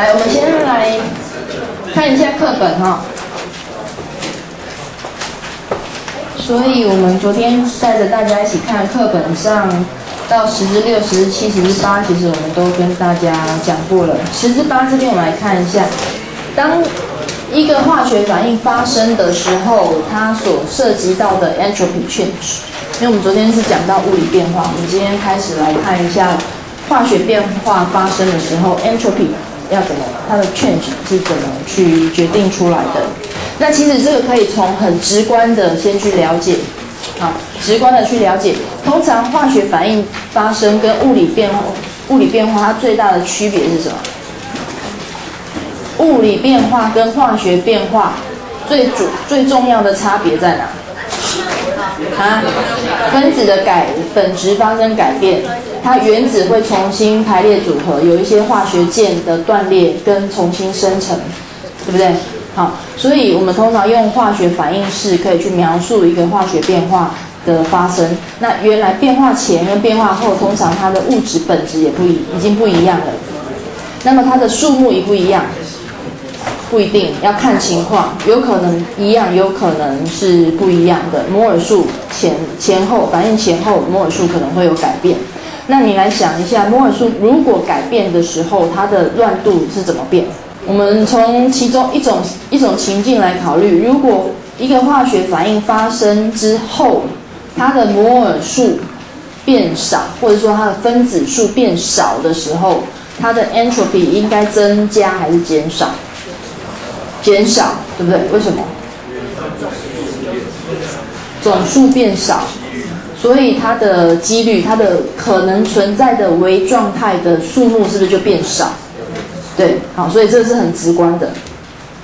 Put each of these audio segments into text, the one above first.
来，我们先来看一下课本哈。所以我们昨天带着大家一起看课本上到十之六、十之七、十之八，其实我们都跟大家讲过了。十之八这边我们来看一下，当一个化学反应发生的时候，它所涉及到的 entropy change。因为我们昨天是讲到物理变化，我们今天开始来看一下化学变化发生的时候，entropy 要怎么，它的 change 是怎么去决定出来的。那其实这个可以从很直观的先去了解，啊，直观的去了解。通常化学反应发生跟物理变化，物理变化它最大的区别是什么？物理变化跟化学变化最主最重要的差别在哪？啊，分子的改本质发生改变，它原子会重新排列组合，有一些化学键的断裂跟重新生成，对不对？好，所以我们通常用化学反应式可以去描述一个化学变化的发生。那原来变化前跟变化后，通常它的物质本质也不一，已经不一样了。那么它的数目也不一样。不一定要看情况，有可能一样，有可能是不一样的。摩尔数前前后反应前后，摩尔数可能会有改变。那你来想一下，摩尔数如果改变的时候，它的乱度是怎么变？我们从其中一种一种情境来考虑，如果一个化学反应发生之后，它的摩尔数变少，或者说它的分子数变少的时候，它的 entropy 应该增加还是减少？减少，对不对？为什么？总数变少，所以它的几率，它的可能存在的微状态的数目是不是就变少？对，好，所以这是很直观的。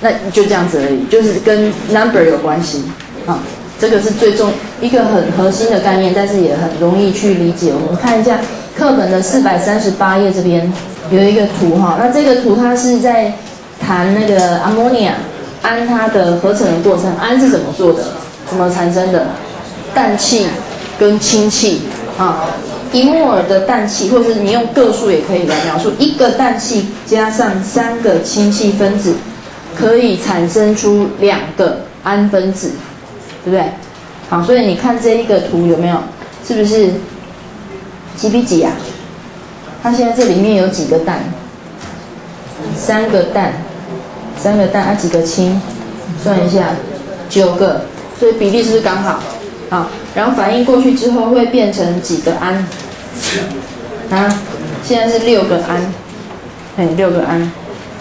那就这样子而已，就是跟 number 有关系。啊，这个是最重一个很核心的概念，但是也很容易去理解。我们看一下课本的四百三十八页这边有一个图哈，那这个图它是在。谈那个 ammonia 氨它的合成的过程，氨是怎么做的？怎么产生的？氮气跟氢气啊，一摩尔的氮气，或者是你用个数也可以来描述，一个氮气加上三个氢气分子，可以产生出两个氨分子，对不对？好，所以你看这一个图有没有？是不是几比几呀？它现在这里面有几个氮？三个氮。三个氮啊，几个氢？算一下，九个，所以比例是不是刚好？好，然后反应过去之后会变成几个氨？啊，现在是六个氨，哎，六个氨，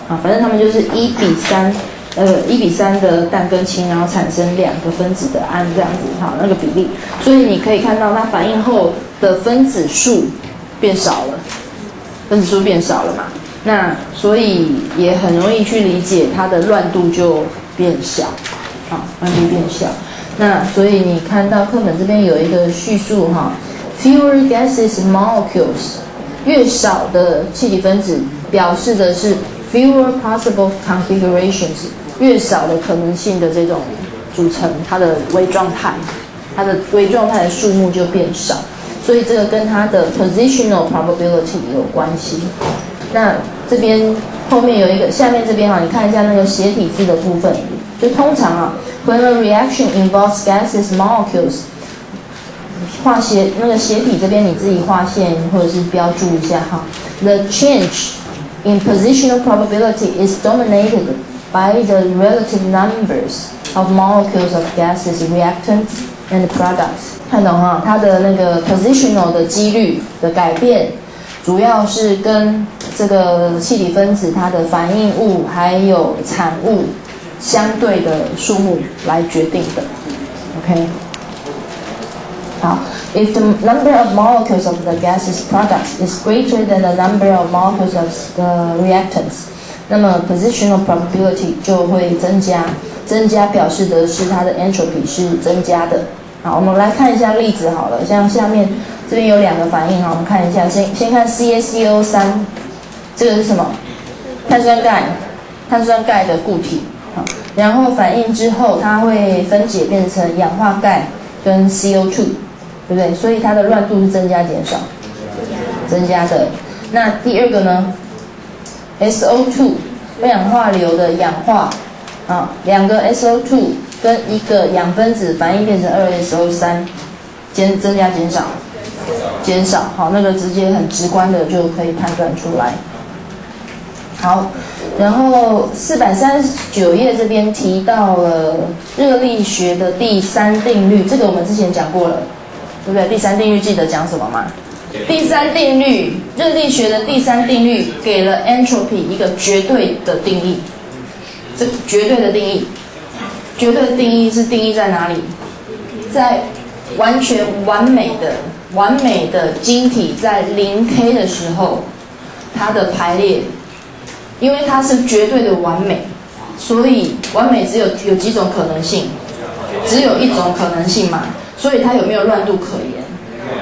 啊，反正它们就是一比三，呃，一比三的氮跟氢，然后产生两个分子的氨这样子，好，那个比例，所以你可以看到它反应后的分子数变少了，分子数变少了嘛？那所以也很容易去理解，它的乱度就变小，啊，乱度变小。那所以你看到课本这边有一个叙述哈，fewer gases molecules，越少的气体分子表示的是 fewer possible configurations，越少的可能性的这种组成，它的微状态，它的微状态的数目就变少。所以这个跟它的 positional probability 有关系。那这边后面有一个，下面这边哈，你看一下那个斜体字的部分，就通常啊 ，when a reaction involves gases molecules，画斜那个斜体这边你自己画线或者是标注一下哈，the change in positional probability is dominated by the relative numbers of molecules of gases, reactants and products。看懂哈？它的那个 positional 的几率的改变。主要是跟这个气体分子它的反应物还有产物 相对的数目来决定的，OK。好，If the number of molecules of the gases products is greater than the number of molecules of the reactants，那么 positional probability 就会增加，增加表示的是它的 entropy 是增加的。好，我们来看一下例子好了，像下面。这边有两个反应哈，我们看一下，先先看 CaCO 三，这个是什么？碳酸钙，碳酸钙的固体，然后反应之后，它会分解变成氧化钙跟 CO2，对不对？所以它的乱度是增加减少？增加的。那第二个呢 SO2 二氧化硫的氧化啊，两个 SO2 跟一个氧分子反应变成二 SO3，减增加减少，减少，好，那个直接很直观的就可以判断出来。好，然后四百三十九页这边提到了热力学的第三定律，这个我们之前讲过了，对不对？第三定律记得讲什么吗？第三定律，热力学的第三定律给了 entropy 一个绝对的定义。这绝对的定义，绝对的定义是定义在哪里？在完全完美的、完美的晶体在零 K 的时候，它的排列，因为它是绝对的完美，所以完美只有有几种可能性，只有一种可能性嘛，所以它有没有乱度可言？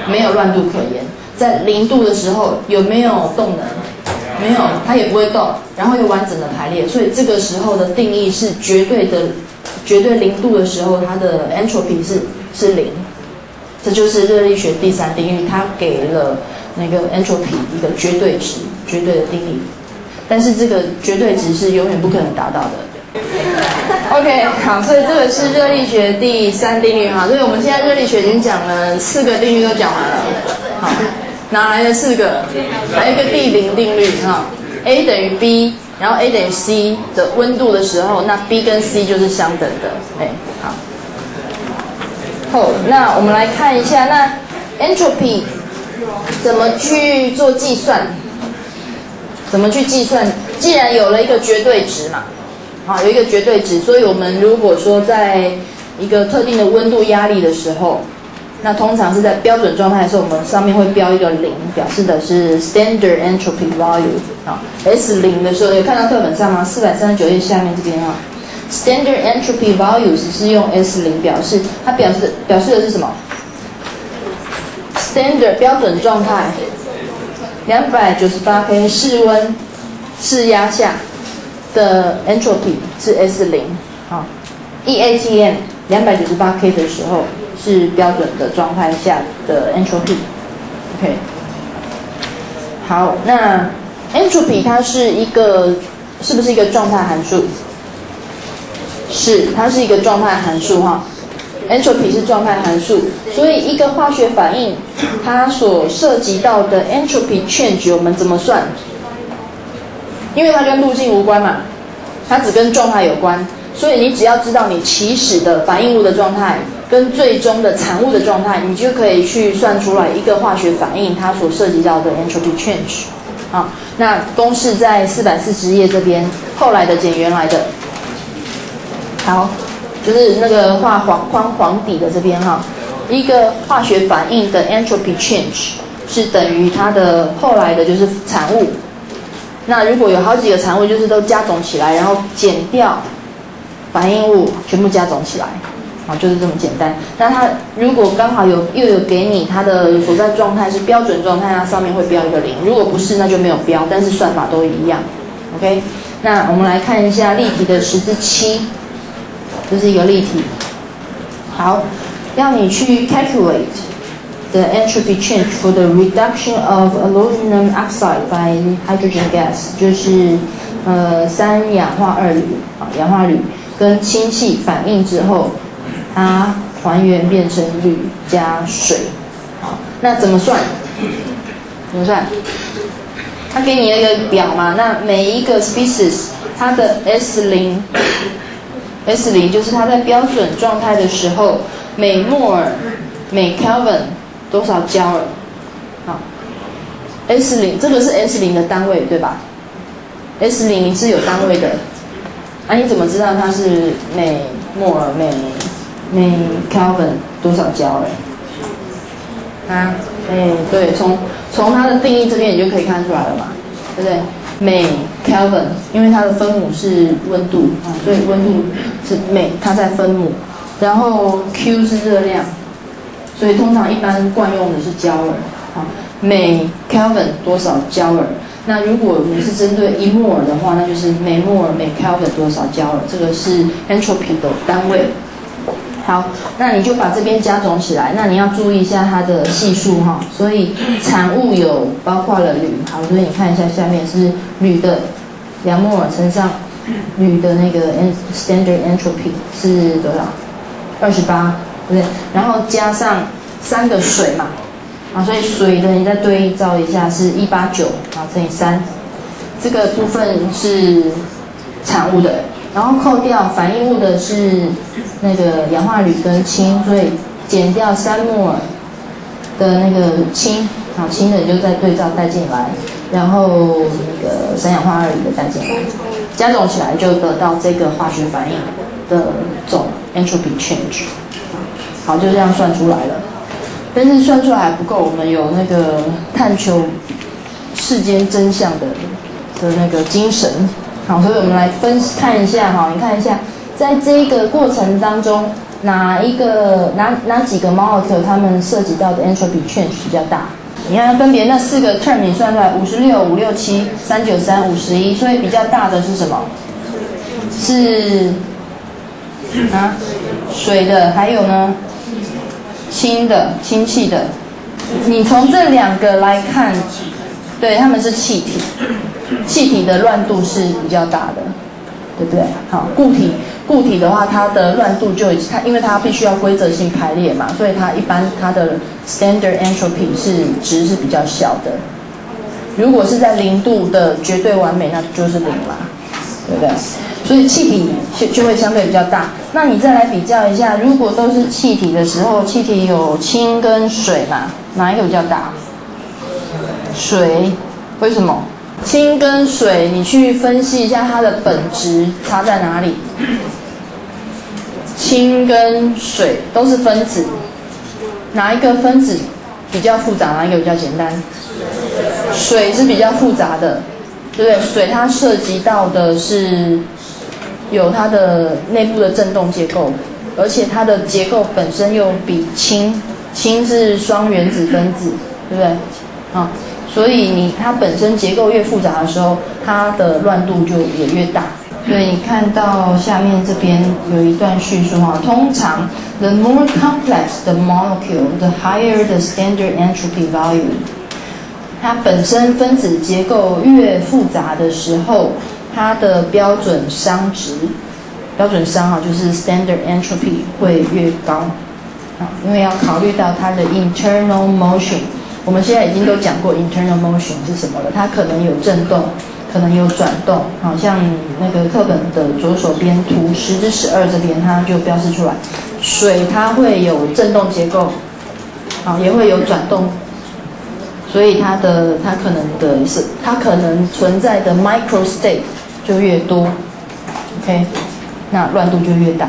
没有乱度可言。在零度的时候有没有动能？没有，它也不会动，然后又完整的排列，所以这个时候的定义是绝对的，绝对零度的时候，它的 entropy 是是零，这就是热力学第三定律，它给了那个 entropy 一个绝对值，绝对的定义，但是这个绝对值是永远不可能达到的。OK，好，所以这个是热力学第三定律哈，所以我们现在热力学已经讲了四个定律都讲完了，好。哪来的四个？还有一个第零定律哈，A 等于 B，然后 A 等于 C 的温度的时候，那 B 跟 C 就是相等的。哎，好。好，那我们来看一下，那 entropy 怎么去做计算？怎么去计算？既然有了一个绝对值嘛，好，有一个绝对值，所以我们如果说在一个特定的温度压力的时候。那通常是在标准状态的时候，我们上面会标一个零，表示的是 standard entropy values 啊。S 零的时候，有看到课本上吗？四百三十九页下面这边啊，standard entropy values 是用 S 零表示，它表示表示的是什么？standard 标准状态，两百九十八 K 室温室压下的 entropy 是 S 零好，EATM 两百九十八 K 的时候。是标准的状态下的 entropy，OK。好，那 entropy 它是一个，是不是一个状态函数？是，它是一个状态函数哈。Entropy 是状态函数，所以一个化学反应它所涉及到的 entropy change 我们怎么算？因为它跟路径无关嘛，它只跟状态有关，所以你只要知道你起始的反应物的状态。跟最终的产物的状态，你就可以去算出来一个化学反应它所涉及到的 entropy change。好，那公式在四百四十页这边，后来的减原来的。好，就是那个画黄框黄底的这边哈，一个化学反应的 entropy change 是等于它的后来的就是产物。那如果有好几个产物，就是都加总起来，然后减掉反应物，全部加总起来。啊，就是这么简单。那它如果刚好有又有给你它的所在状态是标准状态，它上面会标一个零；如果不是，那就没有标，但是算法都一样。OK，那我们来看一下例题的十之七，这是一个例题。好，要你去 calculate the entropy change for the reduction of aluminum oxide by hydrogen gas，就是呃三氧化二铝啊，氧化铝跟氢气反应之后。它还原变成铝加水，好，那怎么算？怎么算？它给你一个表嘛，那每一个 species 它的 S 零，S 零就是它在标准状态的时候，每摩尔每 Kelvin 多少焦耳？好，S 零这个是 S 零的单位对吧？S 零是有单位的，啊，你怎么知道它是每摩尔每？每 Kelvin 多少焦耳？啊，哎，对，从从它的定义这边你就可以看出来了嘛，对不对？每 Kelvin，因为它的分母是温度啊，所以温度是每它在分母，然后 Q 是热量，所以通常一般惯用的是焦耳啊。每 Kelvin 多少焦耳？那如果你是针对一摩尔的话，那就是每摩尔每 Kelvin 多少焦耳？这个是 entropy 的单位。好，那你就把这边加总起来。那你要注意一下它的系数哈。所以产物有包括了铝，好，所以你看一下下面是铝的两摩尔乘上铝的那个 standard entropy 是多少？二十八，对不对？然后加上三个水嘛，啊，所以水的你再对照一下是一八九，啊乘以三，这个部分是产物的，然后扣掉反应物的是那个氧化铝跟氢，所以减掉三摩尔的那个氢，好，氢的就再对照带进来。然后那个三氧化二铝的带进来，加总起来就得到这个化学反应的总 entropy change。好，就这样算出来了。但是算出来还不够，我们有那个探求世间真相的的那个精神。好，所以我们来分析看一下哈，你看一下，在这个过程当中，哪一个哪哪几个 molecule 它们涉及到的 entropy change 比较大？你看，分别那四个 term 你算出来，五十六、五六七、三九三、五十一，所以比较大的是什么？是啊，水的，还有呢，氢的，氢气的。你从这两个来看，对，它们是气体，气体的乱度是比较大的，对不对？好，固体。固体的话，它的乱度就它，因为它必须要规则性排列嘛，所以它一般它的 standard entropy 是值是比较小的。如果是在零度的绝对完美，那就是零啦，对不对？所以气体就就会相对比较大。那你再来比较一下，如果都是气体的时候，气体有氢跟水嘛，哪一个比较大？水，为什么？氢跟水，你去分析一下它的本质差在哪里？氢跟水都是分子，哪一个分子比较复杂？哪一个比较简单？水是比较复杂的，对不对？水它涉及到的是有它的内部的振动结构，而且它的结构本身又比氢，氢是双原子分子，对不对？啊。所以你它本身结构越复杂的时候，它的乱度就也越大。所以你看到下面这边有一段叙述哈，通常 the more complex the molecule, the higher the standard entropy value。它本身分子结构越复杂的时候，它的标准熵值，标准熵哈就是 standard entropy 会越高啊，因为要考虑到它的 internal motion。我们现在已经都讲过 internal motion 是什么了，它可能有振动，可能有转动，好像那个课本的左手边图十至十二这边，它就标示出来，水它会有振动结构，好也会有转动，所以它的它可能的是它可能存在的 micro state 就越多，OK，那乱度就越大，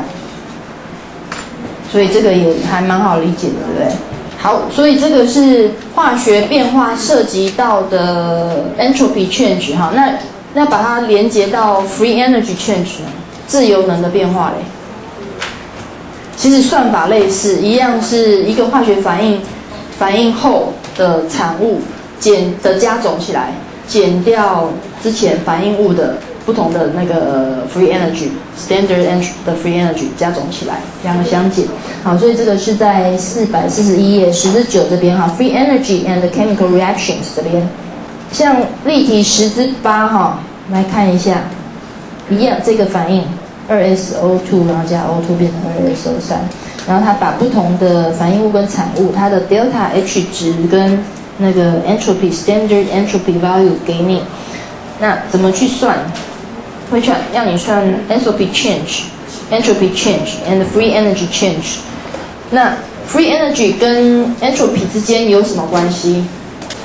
所以这个也还蛮好理解的，对不对？好，所以这个是化学变化涉及到的 entropy change 哈，那那把它连接到 free energy change 自由能的变化嘞。其实算法类似，一样是一个化学反应反应后的产物减的加总起来，减掉之前反应物的。不同的那个 free energy standard energy 的 free energy 加总起来，两个相减。好，所以这个是在四百四十一页十之九这边哈，free energy and chemical reactions 这边。像例题十之八哈，来看一下，一样这个反应，二 SO2 然后加 O2 变成二 SO3，然后它把不同的反应物跟产物它的 delta H 值跟那个 entropy standard entropy value 给你，那怎么去算？会算让你算 entropy change, entropy change and free energy change。那 free energy 跟 entropy 之间有什么关系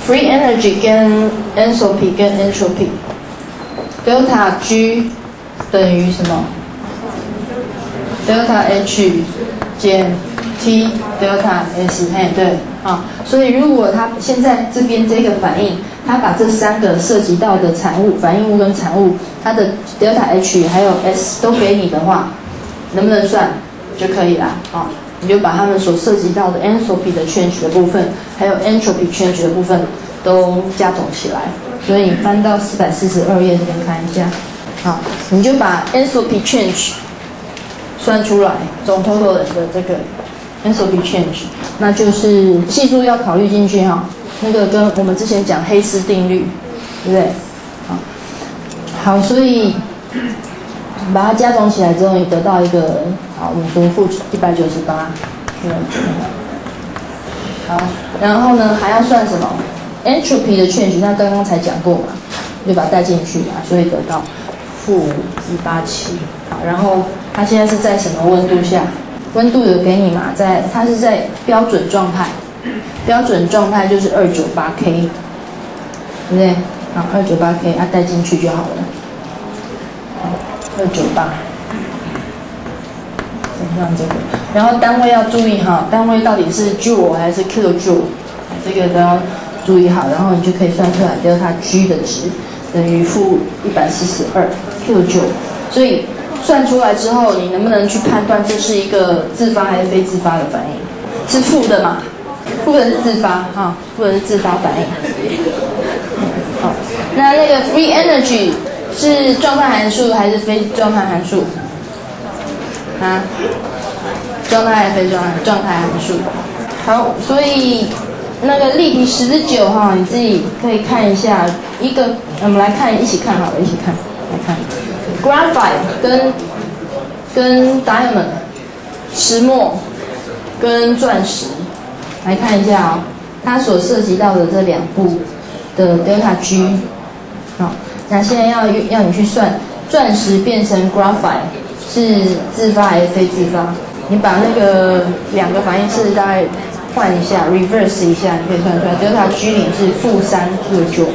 ？free energy 跟 entropy 跟 entropy，delta G 等于什么？delta H 减 T delta S，哎，对，啊，所以如果它现在这边这个反应。它把这三个涉及到的产物、反应物跟产物，它的 delta H 还有 S 都给你的话，能不能算就可以啦？啊，你就把它们所涉及到的 entropy 的 change 的部分，还有 entropy change 的部分都加总起来。所以你翻到四百四十二页这边看一下，好，你就把 entropy change 算出来，总 total 的这个 entropy change，那就是系数要考虑进去哈。那个跟我们之前讲黑斯定律，对不对？好，好，所以把它加总起来之后，你得到一个好，我们说负一百九十八，好，然后呢还要算什么？entropy 的 change，那刚刚才讲过嘛，就把它带进去啊，所以得到负一八七。好，然后它现在是在什么温度下？温度有给你嘛？在它是在标准状态，标准状态就是二九八 K，对不对？好，二九八 K，啊带进去就好了。二九八，让这个，然后单位要注意哈，单位到底是 joule 还是 kilojoule，这个都要注意好，然后你就可以算出来，就是它 G 的值等于负一百四十二 kilojoule，所以。算出来之后，你能不能去判断这是一个自发还是非自发的反应？是负的嘛？不能是自发，哈，负的是自发反应。好，那那个 free energy 是状态函数还是非状态函数？啊？状态还是非状态？状态函数。好，所以那个例题十九哈，你自己可以看一下。一个，我们来看，一起看好了，一起看，来看。Graphite 跟跟 diamond 石墨跟钻石，来看一下啊，它所涉及到的这两步的 delta G，好，那现在要要你去算钻石变成 graphite 是自发还是非自发？你把那个两个反应式大概换一下，reverse 一下，你可以算出来 delta G 零是负三负九，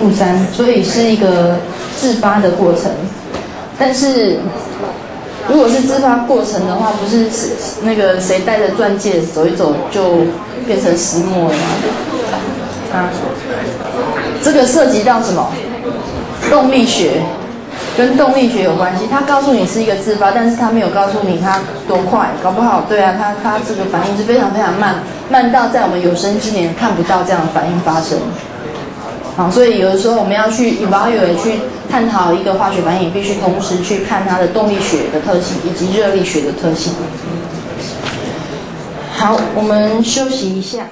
负三，所以是一个。自发的过程，但是如果是自发过程的话，不是那个谁戴着钻戒走一走就变成石墨了吗？啊，这个涉及到什么？动力学，跟动力学有关系。他告诉你是一个自发，但是他没有告诉你它多快，搞不好对啊，它它这个反应是非常非常慢，慢到在我们有生之年看不到这样的反应发生。啊，所以有的时候我们要去 evaluate 去探讨一个化学反应，必须同时去看它的动力学的特性以及热力学的特性。好，我们休息一下。